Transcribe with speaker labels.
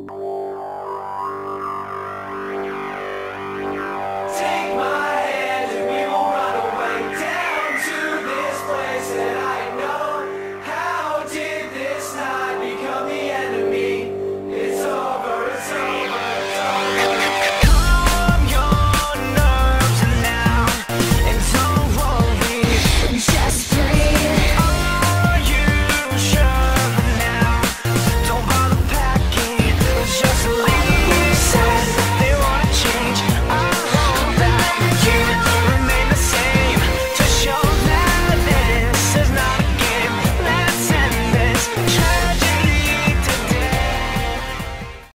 Speaker 1: Oh,